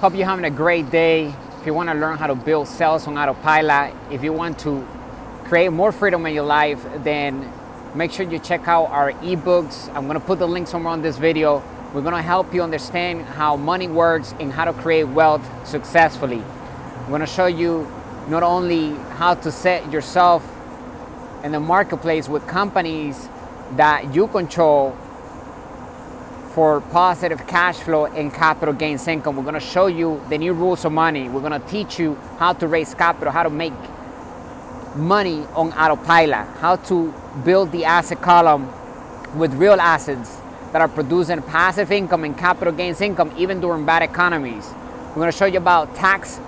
Hope you're having a great day. If you want to learn how to build sales on autopilot, if you want to create more freedom in your life, then make sure you check out our ebooks. I'm going to put the link somewhere on this video. We're going to help you understand how money works and how to create wealth successfully. I'm going to show you not only how to set yourself in the marketplace with companies that you control for positive cash flow and capital gains income. We're to show you the new rules of money. We're to teach you how to raise capital, how to make money on autopilot, how to build the asset column with real assets that are producing passive income and capital gains income even during bad economies. We're to show you about tax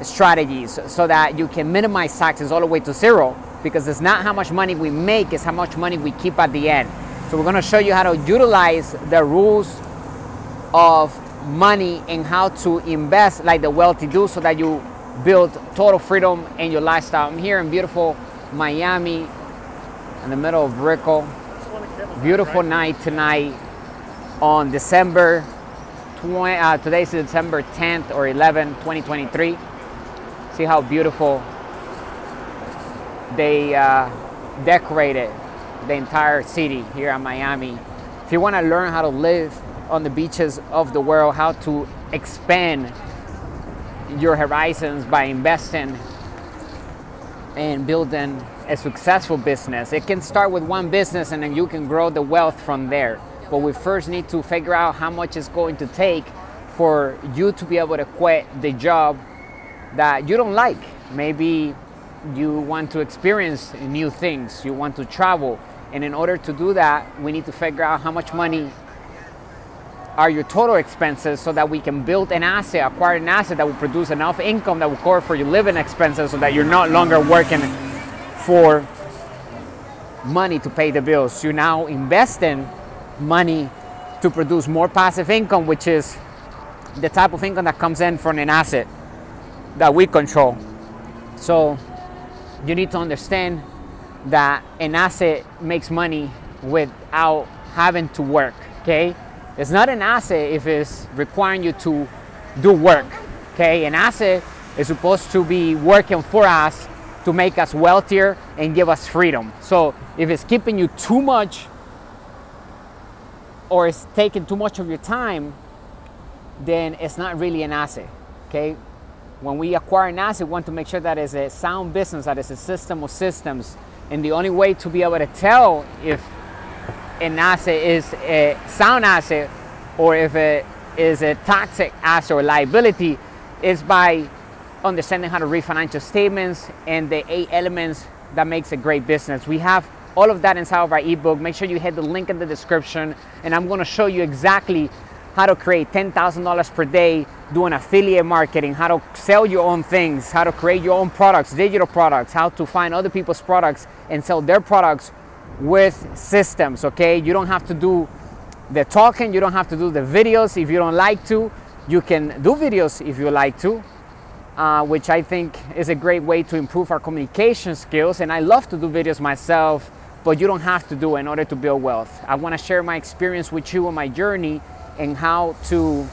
strategies so that you can minimize taxes all the way to zero because it's not how much money we make, it's how much money we keep at the end. So we're gonna show you how to utilize the rules of money and how to invest like the wealthy do so that you build total freedom in your lifestyle. I'm here in beautiful Miami in the middle of Brickell. Beautiful night tonight on December 20, uh, today's December 10th or 11, 2023. See how beautiful they uh, decorated the entire city here in Miami. If you want to learn how to live on the beaches of the world, how to expand your horizons by investing and building a successful business. It can start with one business and then you can grow the wealth from there. But we first need to figure out how much it's going to take for you to be able to quit the job that you don't like. Maybe you want to experience new things, you want to travel. And in order to do that, we need to figure out how much money are your total expenses so that we can build an asset, acquire an asset that will produce enough income that will cover for your living expenses so that you're no longer working for money to pay the bills. You're now investing money to produce more passive income, which is the type of income that comes in from an asset that we control. So you need to understand that an asset makes money without having to work, okay? It's not an asset if it's requiring you to do work, okay? An asset is supposed to be working for us to make us wealthier and give us freedom. So if it's keeping you too much or it's taking too much of your time, then it's not really an asset, okay? When we acquire an asset, we want to make sure that it's a sound business, that it's a system of systems. And the only way to be able to tell if an asset is a sound asset or if it is a toxic asset or liability is by understanding how to read financial statements and the eight elements that makes a great business. We have all of that inside of our ebook. Make sure you hit the link in the description and I'm to show you exactly how to create $10,000 per day doing affiliate marketing, how to sell your own things, how to create your own products, digital products, how to find other people's products and sell their products with systems, okay? You don't have to do the talking, you don't have to do the videos if you don't like to. You can do videos if you like to, uh, which I think is a great way to improve our communication skills. And I love to do videos myself, but you don't have to do in order to build wealth. I wanna share my experience with you on my journey and how to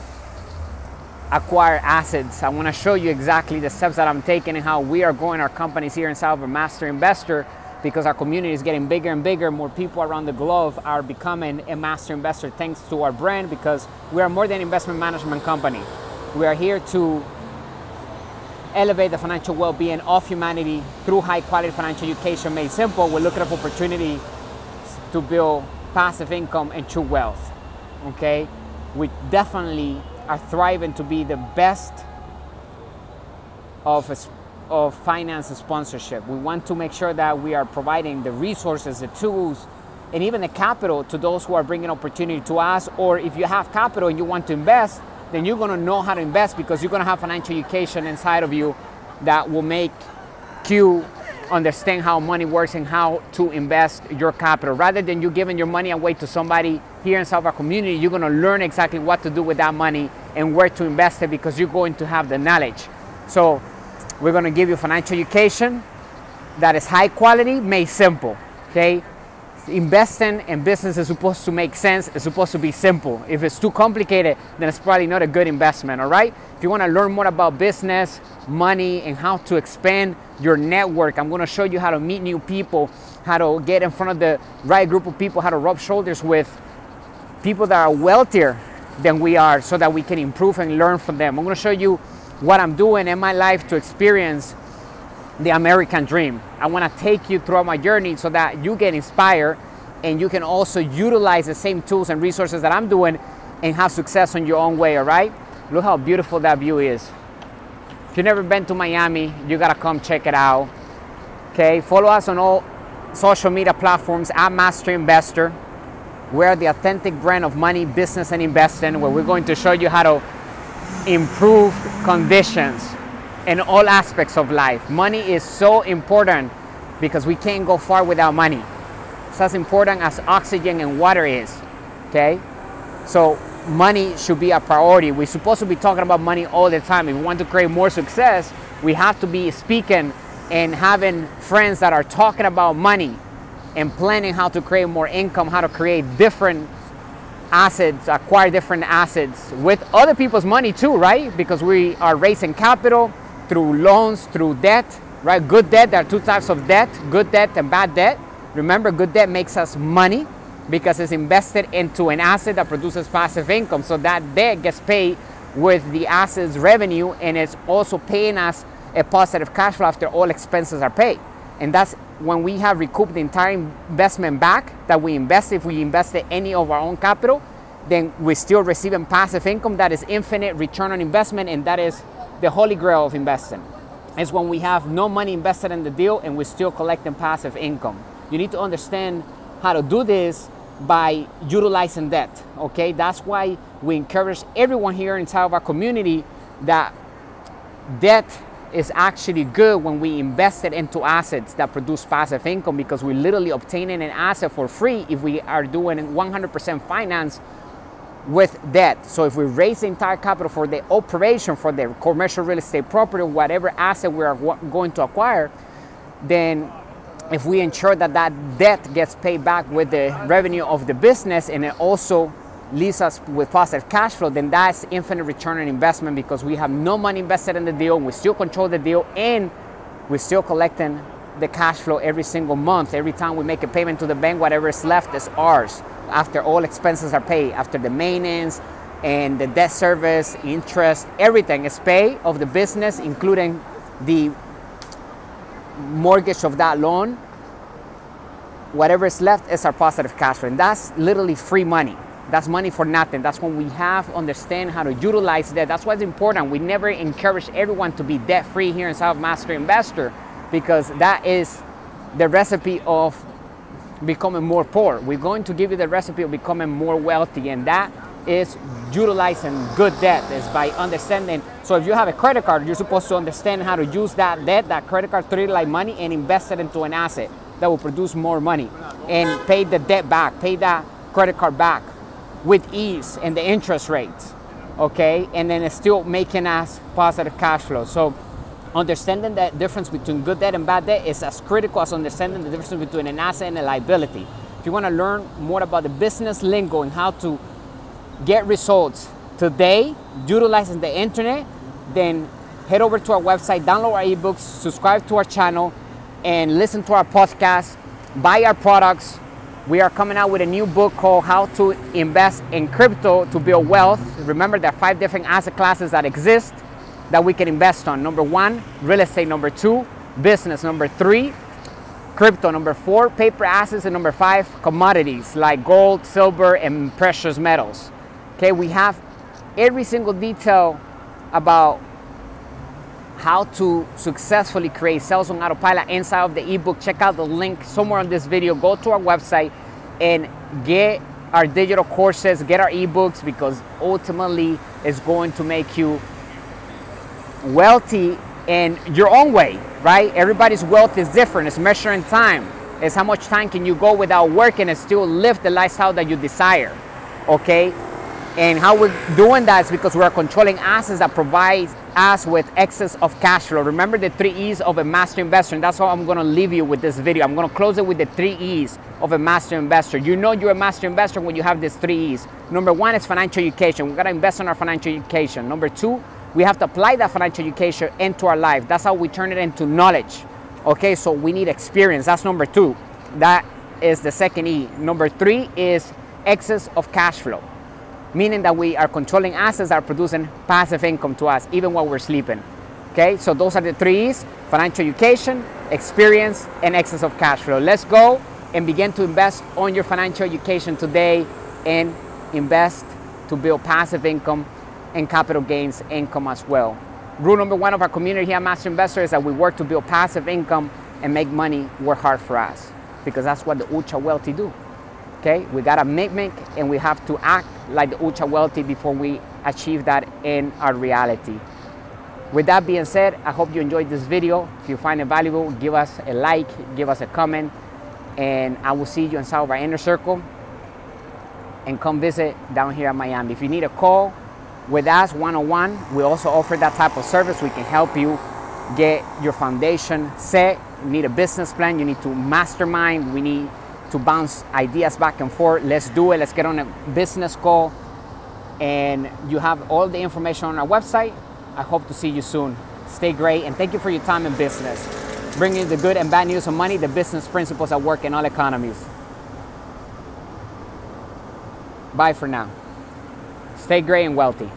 acquire assets. I want to show you exactly the steps that I'm taking and how we are growing our companies here in Salvador Master Investor because our community is getting bigger and bigger. More people around the globe are becoming a master investor thanks to our brand because we are more than an investment management company. We are here to elevate the financial well-being of humanity through high quality financial education made simple. We're looking for opportunities to build passive income and true wealth. Okay? We definitely are thriving to be the best of, of finance and sponsorship. We want to make sure that we are providing the resources, the tools, and even the capital to those who are bringing opportunity to us. Or if you have capital and you want to invest, then you're going to know how to invest because you're going to have financial education inside of you that will make you understand how money works and how to invest your capital. Rather than you giving your money away to somebody here in Salvador community, you're to learn exactly what to do with that money and where to invest it because you're going to have the knowledge. So we're to give you financial education that is high quality, made simple. Okay, investing in business is supposed to make sense. It's supposed to be simple. If it's too complicated, then it's probably not a good investment, all right? If you want to learn more about business, money, and how to expand your network, I'm going to show you how to meet new people, how to get in front of the right group of people, how to rub shoulders with people that are wealthier than we are so that we can improve and learn from them. I'm going to show you what I'm doing in my life to experience the American dream. I want to take you throughout my journey so that you get inspired and you can also utilize the same tools and resources that I'm doing and have success on your own way, all right? Look how beautiful that view is. If you've never been to Miami, you got to come check it out. Okay, follow us on all social media platforms at Master Investor. We're the authentic brand of money, business, and investing, where we're going to show you how to improve conditions in all aspects of life. Money is so important because we can't go far without money. It's as important as oxygen and water is. Okay? So money should be a priority. We're supposed to be talking about money all the time. If we want to create more success, we have to be speaking and having friends that are talking about money and planning how to create more income, how to create different assets, acquire different assets with other people's money too, right? Because we are raising capital through loans, through debt, right? Good debt, there are two types of debt, good debt and bad debt. Remember, good debt makes us money because it's invested into an asset that produces passive income. So that debt gets paid with the asset's revenue and it's also paying us a positive cash flow after all expenses are paid. And that's when we have recouped the entire investment back that we invest. If we invested any of our own capital, then we're still receiving passive income that is infinite return on investment and that is the holy grail of investing. Is when we have no money invested in the deal and we're still collecting passive income. You need to understand how to do this by utilizing debt. Okay, that's why we encourage everyone here inside of our community that debt is actually good when we invest it into assets that produce passive income because we're literally obtaining an asset for free if we are doing 100% finance with debt. So if we raise the entire capital for the operation, for the commercial real estate property, whatever asset we are going to acquire, then if we ensure that that debt gets paid back with the revenue of the business and it also leaves us with positive cash flow, then that's infinite return on investment because we have no money invested in the deal, we still control the deal, and we're still collecting the cash flow every single month. Every time we make a payment to the bank, whatever is left is ours after all expenses are paid, after the maintenance and the debt service, interest, everything is paid of the business, including the mortgage of that loan, whatever is left is our positive cash flow. And that's literally free money. That's money for nothing. That's when we have understand how to utilize that. That's why it's important. We never encourage everyone to be debt free here in South Master Investor because that is the recipe of becoming more poor. We're going to give you the recipe of becoming more wealthy, and that is utilizing good debt is by understanding. So if you have a credit card, you're supposed to understand how to use that debt, that credit card, treat it like money, and invest it into an asset that will produce more money, and pay the debt back, pay that credit card back with ease and the interest rates. Okay, and then it's still making us positive cash flow. So understanding the difference between good debt and bad debt is as critical as understanding the difference between an asset and a liability. If you want to learn more about the business lingo and how to get results today utilizing the internet, then head over to our website, download our ebooks, subscribe to our channel, and listen to our podcast, buy our products. We are coming out with a new book called How to Invest in Crypto to Build Wealth. Remember, there are five different asset classes that exist that we can invest on. Number one, real estate. Number two, business. Number three, crypto. Number four, paper assets. And number five, commodities like gold, silver, and precious metals. Okay, we have every single detail about how to successfully create sales on autopilot inside of the ebook. Check out the link somewhere on this video. Go to our website and get our digital courses, get our ebooks because ultimately it's going to make you wealthy in your own way, right? Everybody's wealth is different. It's measuring time. It's how much time can you go without working and still live the lifestyle that you desire, okay? And how we're doing that is because we're controlling assets that provide us with excess of cash flow. Remember the three E's of a master investor, and that's how I'm gonna leave you with this video. I'm gonna close it with the three E's of a master investor. You know you're a master investor when you have these three E's. Number one is financial education. We gotta invest in our financial education. Number two, we have to apply that financial education into our life. That's how we turn it into knowledge. Okay, so we need experience. That's number two. That is the second E. Number three is excess of cash flow meaning that we are controlling assets that are producing passive income to us even while we're sleeping. Okay, so those are the three E's financial education, experience, and excess of cash flow. Let's go and begin to invest on your financial education today and invest to build passive income and capital gains income as well. Rule number one of our community here at Master Investor is that we work to build passive income and make money work hard for us because that's what the ultra wealthy do. Okay, we got a mimic and we have to act like the ultra wealthy before we achieve that in our reality. With that being said, I hope you enjoyed this video. If you find it valuable, give us a like, give us a comment, and I will see you inside of our inner circle and come visit down here at Miami. If you need a call with us one-on-one, we also offer that type of service. We can help you get your foundation set. You need a business plan, you need to mastermind, we need to bounce ideas back and forth. Let's do it. Let's get on a business call. And you have all the information on our website. I hope to see you soon. Stay great and thank you for your time in business. Bringing the good and bad news of money, the business principles that work in all economies. Bye for now. Stay great and wealthy.